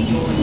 yours.